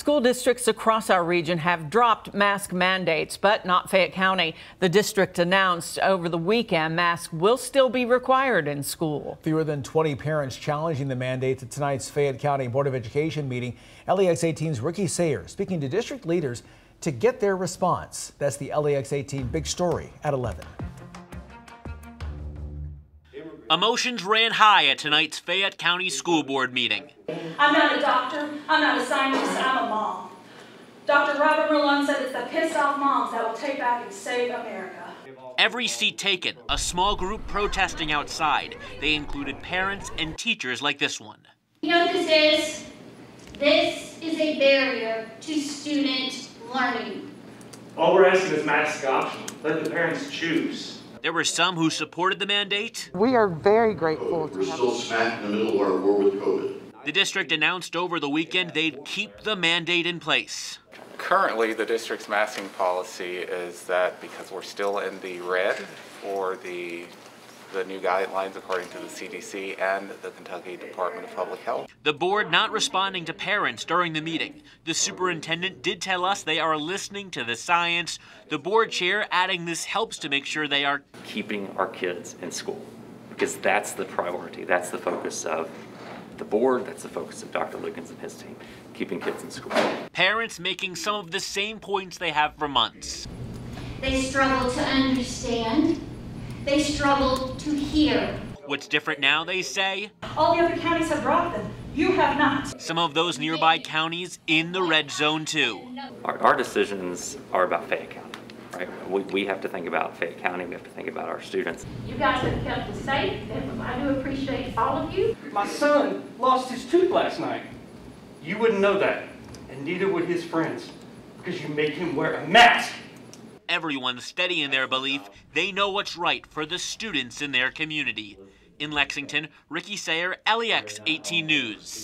School districts across our region have dropped mask mandates, but not Fayette County. The district announced over the weekend masks will still be required in school. Fewer than 20 parents challenging the mandate at tonight's Fayette County Board of Education meeting. LEX 18's Ricky Sayer speaking to district leaders to get their response. That's the LEX 18 big story at 11. Emotions ran high at tonight's Fayette County School Board meeting. I'm not a doctor, I'm not a scientist, I'm a mom. Dr. Robert Malone said it's the pissed off moms that will take back and save America. Every seat taken, a small group protesting outside. They included parents and teachers like this one. You know what this is? This is a barrier to student learning. All we're asking is mask optional. Let the parents choose. There were some who supported the mandate. We are very grateful We're still smack in the middle of our war with COVID. The district announced over the weekend they'd keep the mandate in place. Currently, the district's masking policy is that because we're still in the red for the the new guidelines according to the CDC and the Kentucky Department of Public Health. The board not responding to parents during the meeting. The superintendent did tell us they are listening to the science. The board chair adding this helps to make sure they are keeping our kids in school because that's the priority. That's the focus of the board, that's the focus of Dr. Liggins and his team, keeping kids in school. Parents making some of the same points they have for months. They struggle to understand they struggled to hear. What's different now, they say? All the other counties have brought them. You have not. Some of those nearby counties in the red zone, too. Our, our decisions are about Fayette County. Right? We, we have to think about Fayette County. We have to think about our students. You guys have kept us safe, and I do appreciate all of you. My son lost his tooth last night. You wouldn't know that, and neither would his friends, because you make him wear a mask everyone steady in their belief they know what's right for the students in their community. In Lexington, Ricky Sayer, LEX 18 News.